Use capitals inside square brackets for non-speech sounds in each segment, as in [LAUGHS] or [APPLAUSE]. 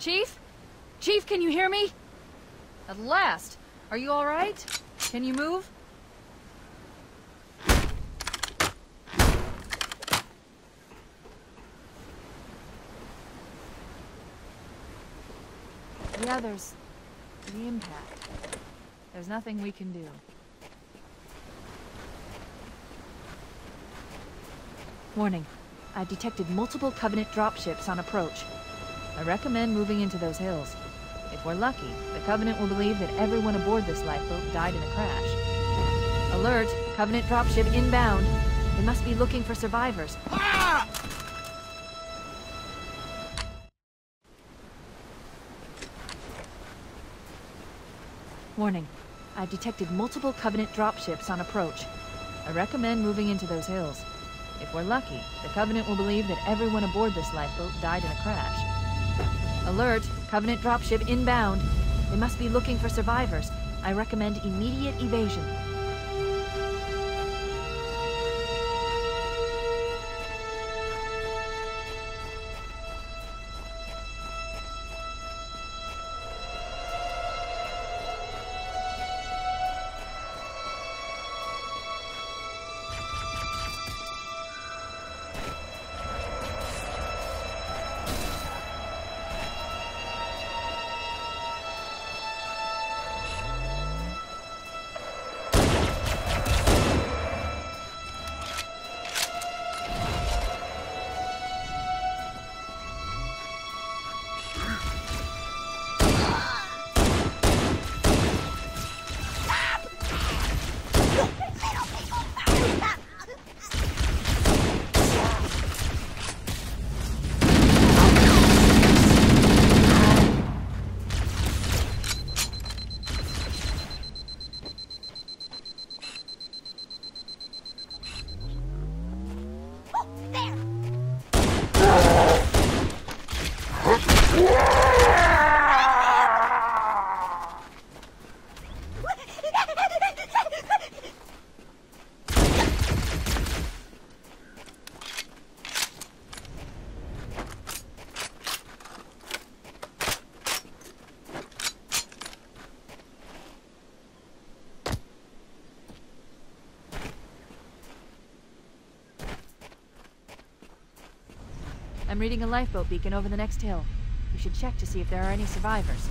Chief? Chief, can you hear me? At last. Are you alright? Can you move? The others. The impact. There's nothing we can do. Warning. I've detected multiple Covenant dropships on approach. I recommend moving into those hills. If we're lucky, the Covenant will believe that everyone aboard this lifeboat died in a crash. Alert! Covenant dropship inbound. They must be looking for survivors. Warning. I've detected multiple Covenant dropships on approach. I recommend moving into those hills. If we're lucky, the Covenant will believe that everyone aboard this lifeboat died in a crash. Alert! Covenant dropship inbound. They must be looking for survivors. I recommend immediate evasion. Lifeboat beacon over the next hill. You should check to see if there are any survivors.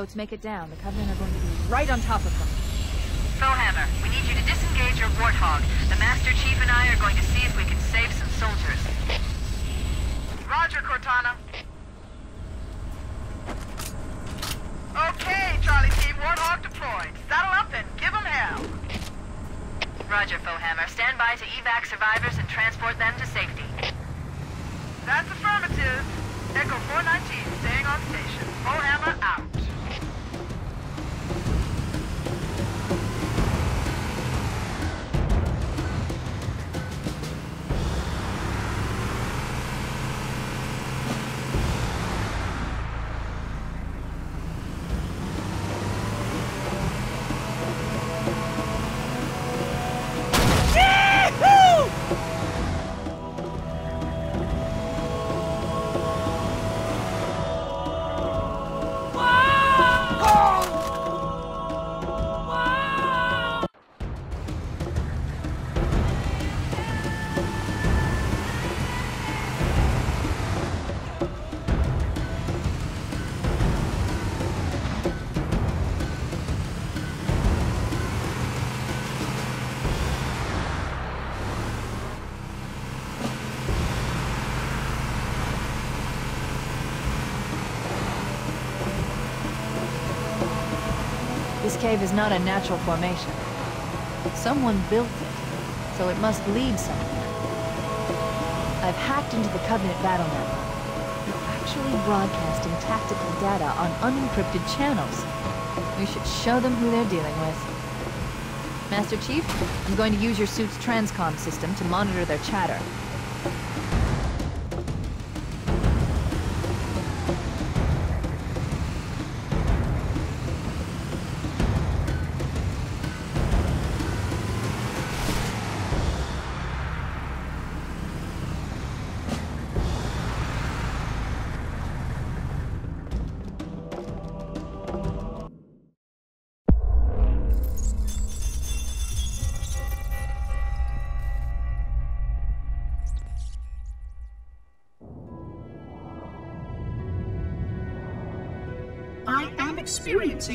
lifeboats make it down, the Covenant are going to be right on top of. Cave is not a natural formation. Someone built it, so it must lead somewhere. I've hacked into the Covenant battle network. They're actually broadcasting tactical data on unencrypted channels. We should show them who they're dealing with. Master Chief, I'm going to use your suit's transcom system to monitor their chatter.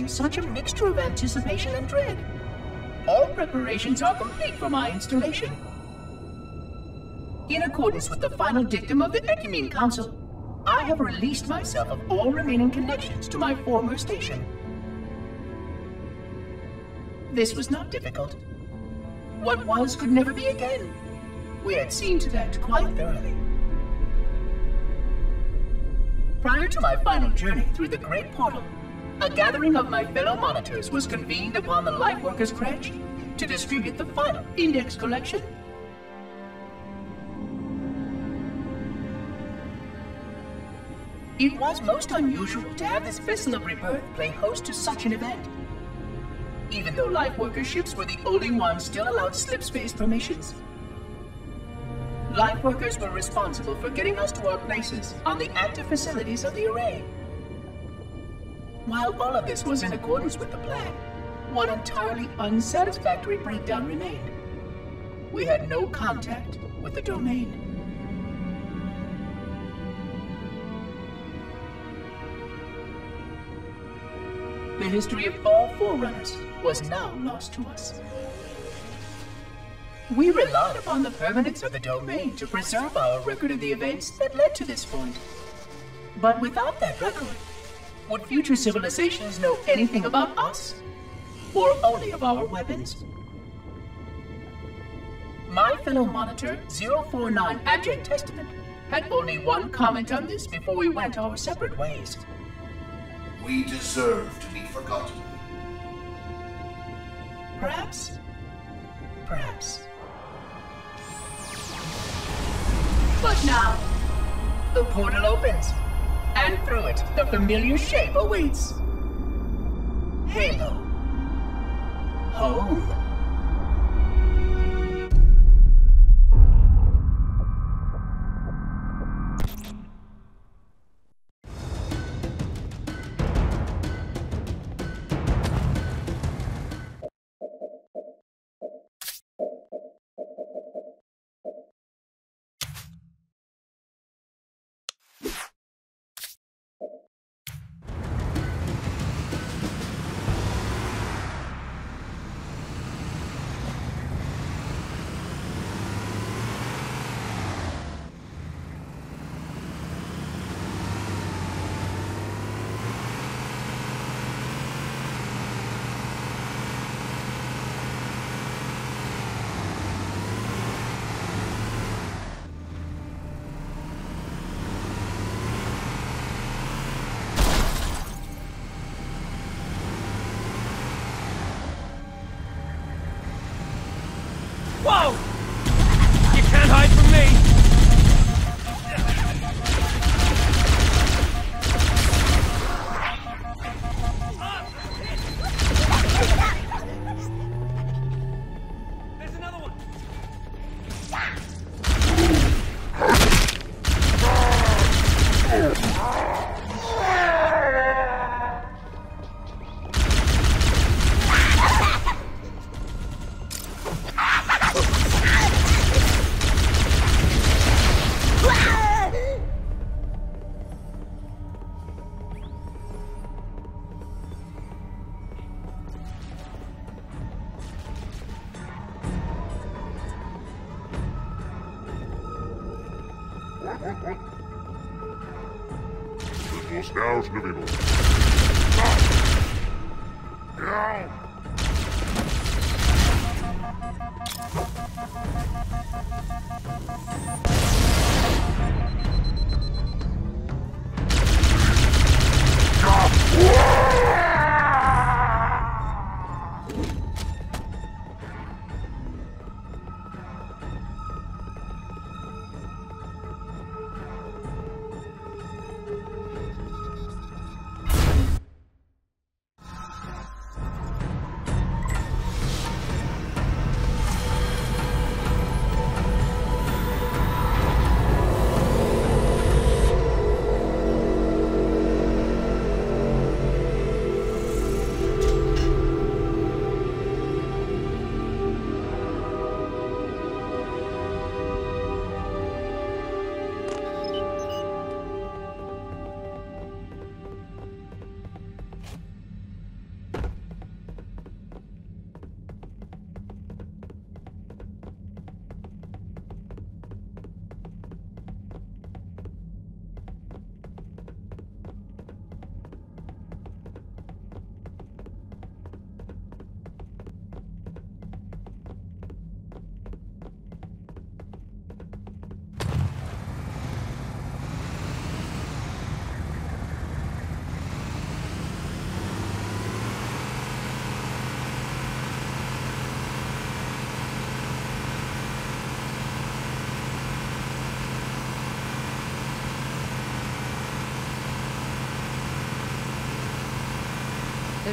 Such a mixture of anticipation and dread. All preparations are complete for my installation. In accordance with the final dictum of the Ecumene Council, I have released myself of all remaining connections to my former station. This was not difficult. What was could never be again. We had seen to that quite thoroughly. Prior to my final journey through the Great Portal, a gathering of my fellow monitors was convened upon the Lifeworker's Crash to distribute the final index collection. It was most unusual to have this vessel of rebirth play host to such an event. Even though Lifeworker ships were the only ones still allowed slipspace permissions. Lifeworkers were responsible for getting us to our places on the active facilities of the array. While all of this was in accordance with the plan, one entirely unsatisfactory breakdown remained. We had no contact with the domain. The history of all Forerunners was now lost to us. We relied upon the permanence of the domain to preserve our record of the events that led to this point. But without that record, would future civilizations know anything about us? Or only of our weapons? My fellow monitor, 049 Abject Testament, had only one comment on this before we went our separate ways. We deserve to be forgotten. Perhaps. Perhaps. But now, the portal opens, and through it, the familiar shape awaits. Halo. Home.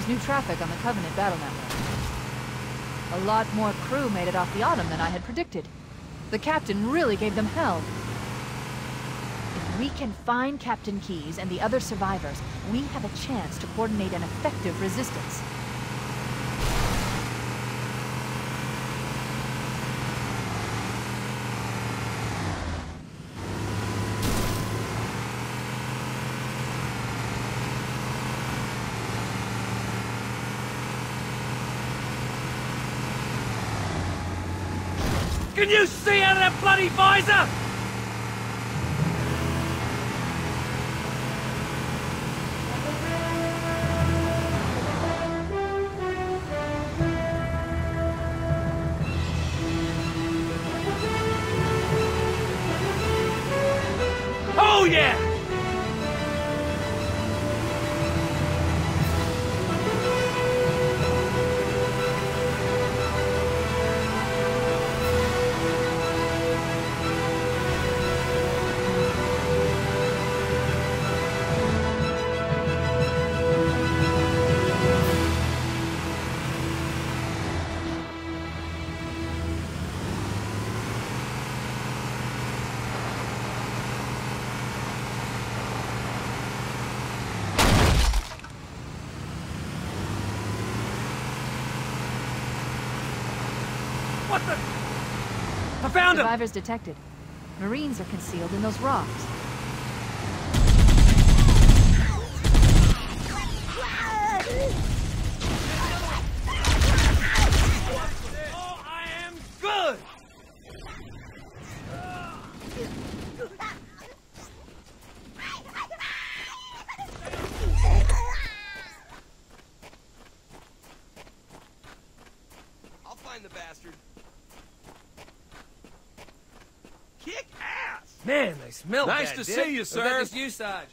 There's new traffic on the Covenant battle network. A lot more crew made it off the Autumn than I had predicted. The captain really gave them hell. If we can find Captain Keyes and the other survivors, we have a chance to coordinate an effective resistance. Can you see out of that bloody visor? What the? I found him! Survivors detected. Marines are concealed in those rocks. Nice to see you, sir. that just you, Sarge?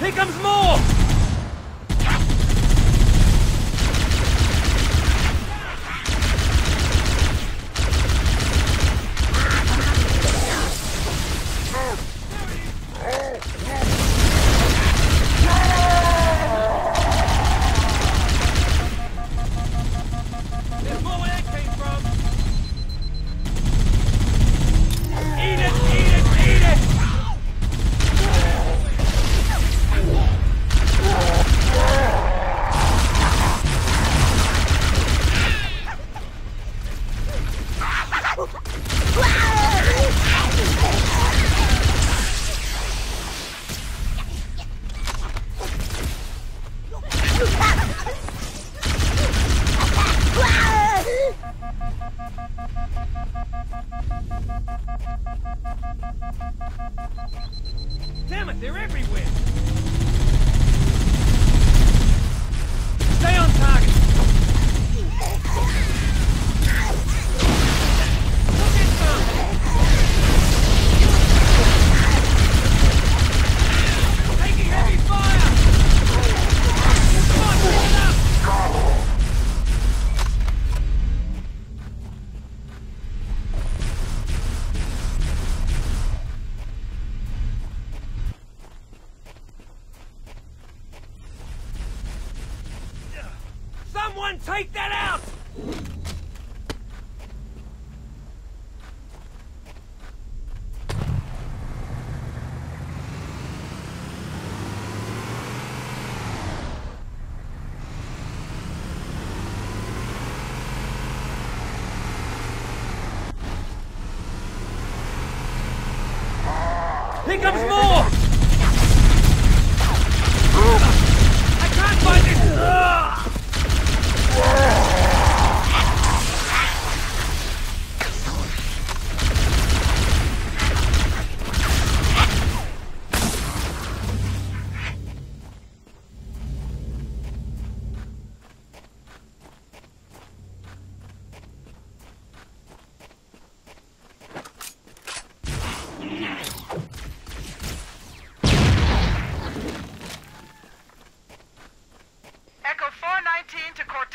Here comes more!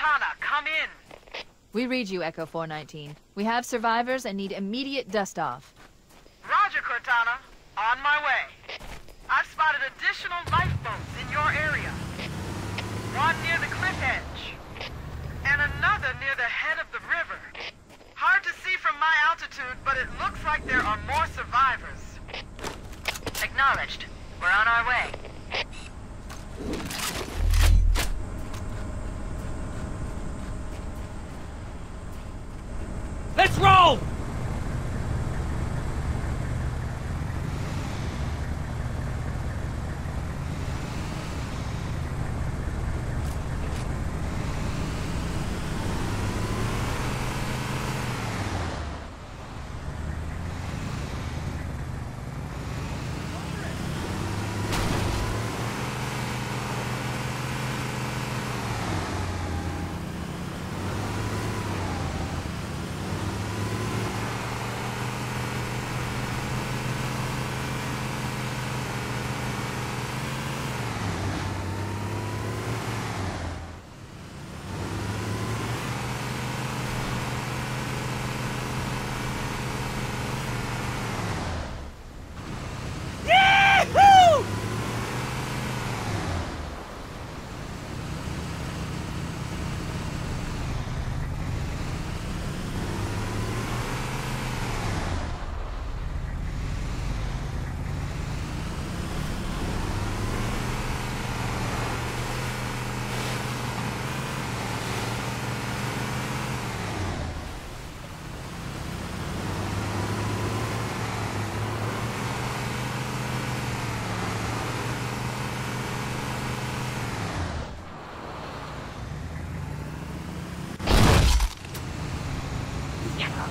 Cortana. Come in. We read you, Echo 419. We have survivors and need immediate dust off. Roger, Cortana. On my way. I've spotted additional lifeboats in your area. One near the cliff edge. And another near the head of the river. Hard to see from my altitude, but it looks like there are more survivors. Acknowledged. We're on our way.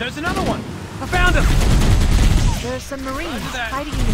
There's another one! I found him! There are some Marines hiding in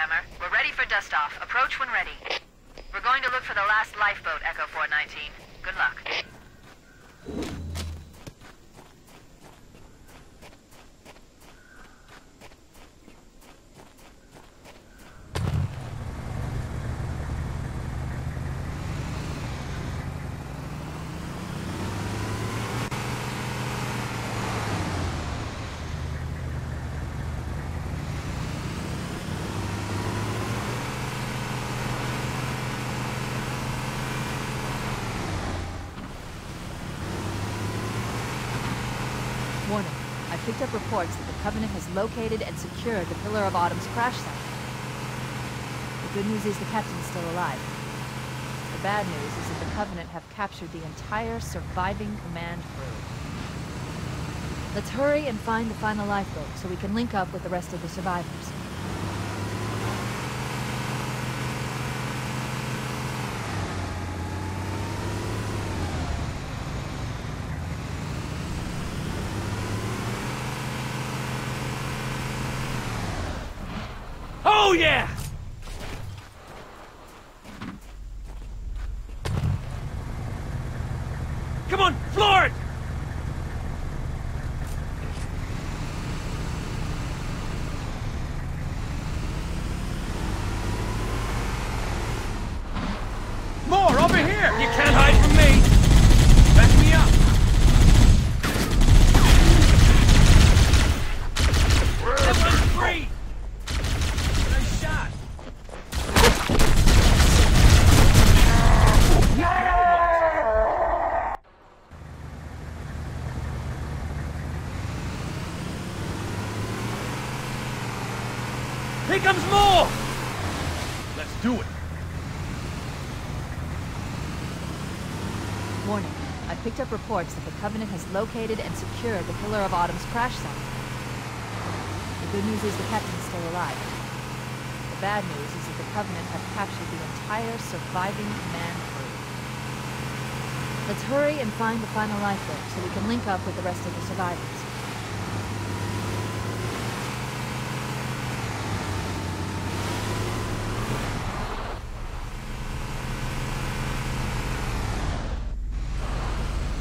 Foehammer. We're ready for dust-off. Approach when ready. We're going to look for the last lifeboat, Echo 419. Good luck. Warning. I picked up reports that the Covenant has located and secured the Pillar of Autumn's crash site. The good news is the captain's still alive. The bad news is that the Covenant have captured the entire surviving command crew. Let's hurry and find the final lifeboat so we can link up with the rest of the survivors. Oh, yeah! Come on, floor it! More over here! You can't hide from me! Back me up! That one's free! Nice shot! Here comes more! Let's do it! Warning. Reports that the Covenant has located and secured the Pillar of Autumn's crash site. The good news is the captain's still alive. The bad news is that the Covenant have captured the entire surviving command crew. Let's hurry and find the final lifeboat so we can link up with the rest of the survivors.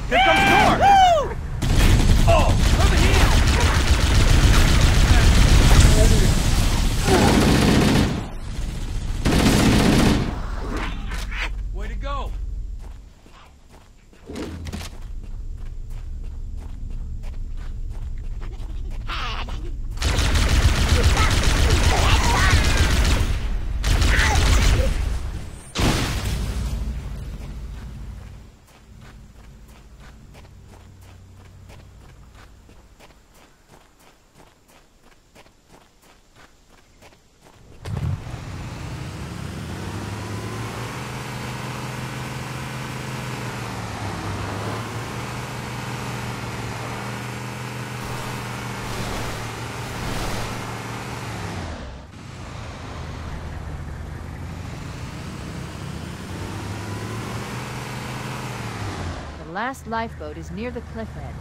Here comes more! Oh, over here! Way to go! Last lifeboat is near the cliff edge.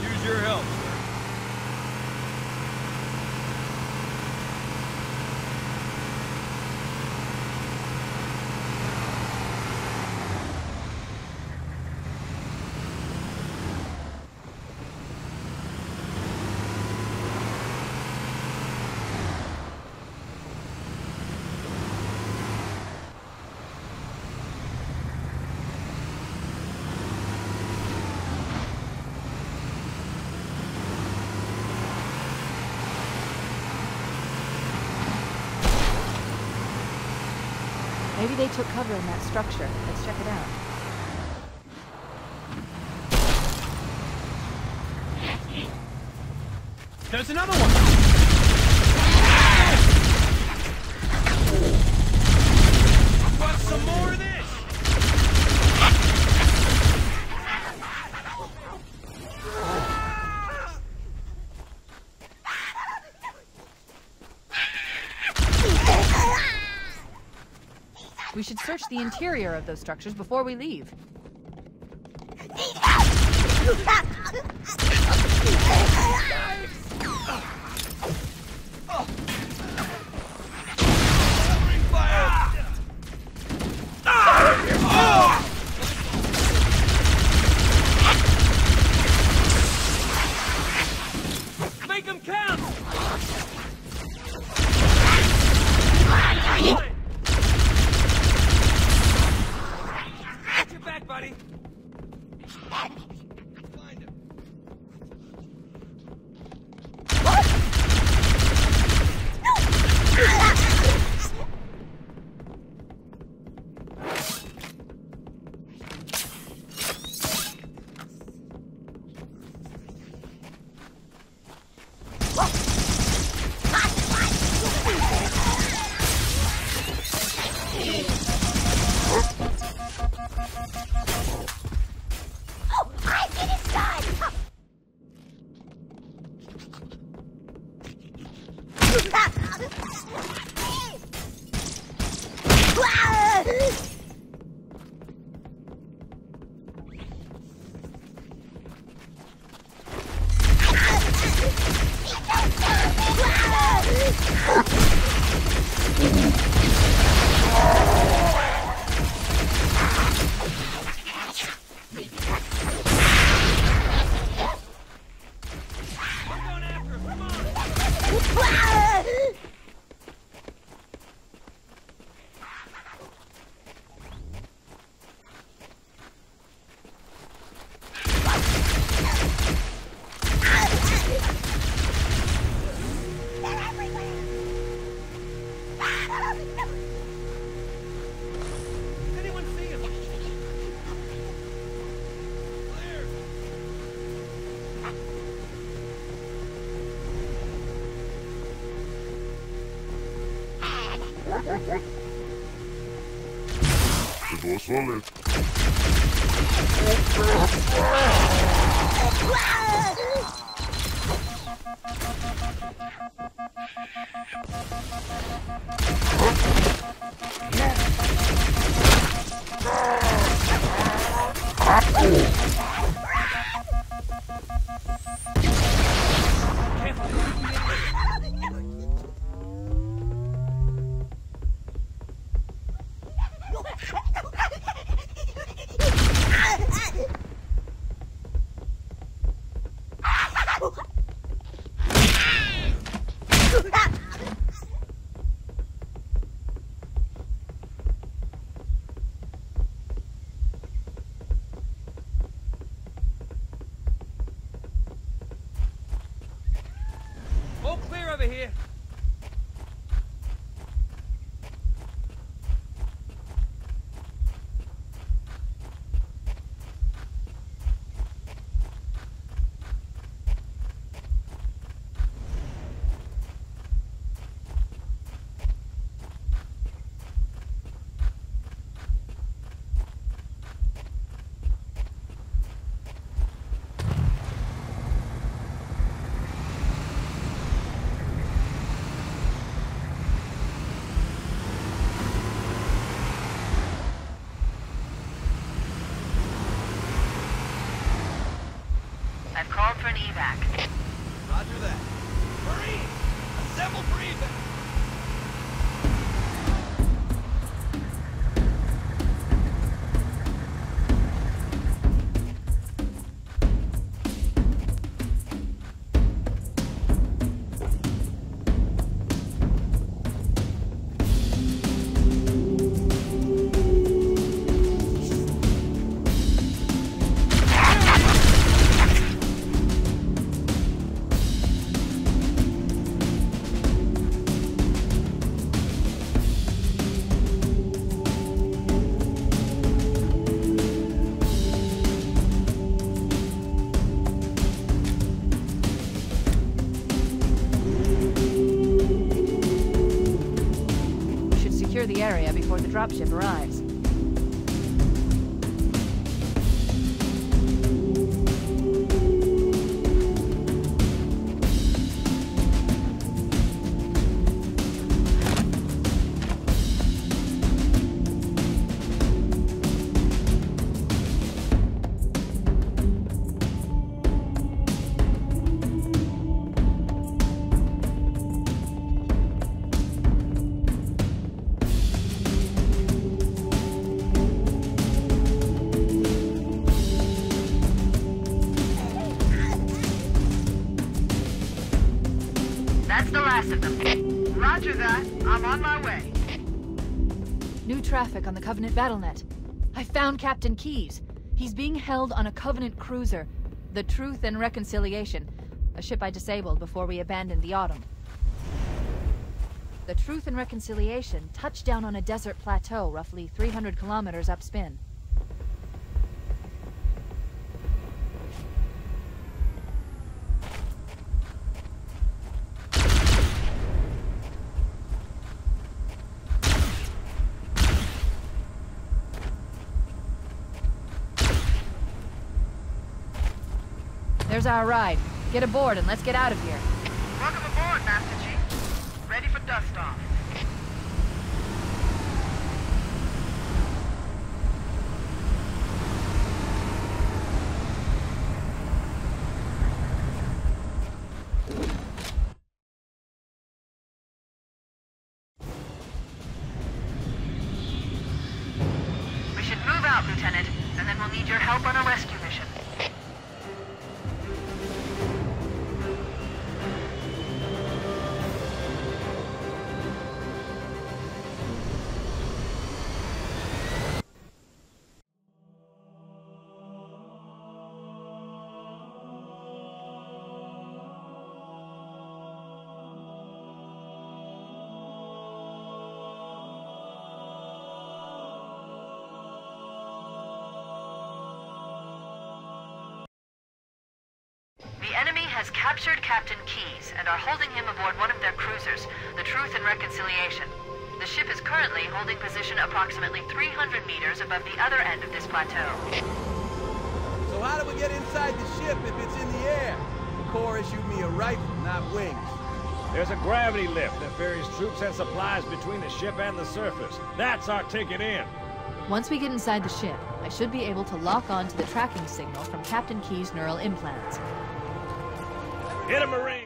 Could Use your help, sir. Maybe they took cover in that structure. Let's check it out. There's another! Want some more of this? We should search the interior of those structures before we leave. [LAUGHS] solid. Evac. Roger that. Marine, assemble for evac. Traffic on the Covenant BattleNet. I found Captain Keyes. He's being held on a Covenant cruiser, the Truth and Reconciliation, a ship I disabled before we abandoned the Autumn. The Truth and Reconciliation touched down on a desert plateau roughly 300 kilometers upspin. There's our ride. Get aboard and let's get out of here. Welcome aboard, Master Chief. Ready for dust off. We should move out, Lieutenant, and then we'll need your help on a rescue Captain Keyes and are holding him aboard one of their cruisers, the Truth and Reconciliation. The ship is currently holding position approximately 300 meters above the other end of this plateau. So how do we get inside the ship if it's in the air? The Corps issued me a rifle, not wings. There's a gravity lift that ferries troops and supplies between the ship and the surface. That's our ticket in. Once we get inside the ship, I should be able to lock on to the tracking signal from Captain Keyes' neural implants. Hit a Marine!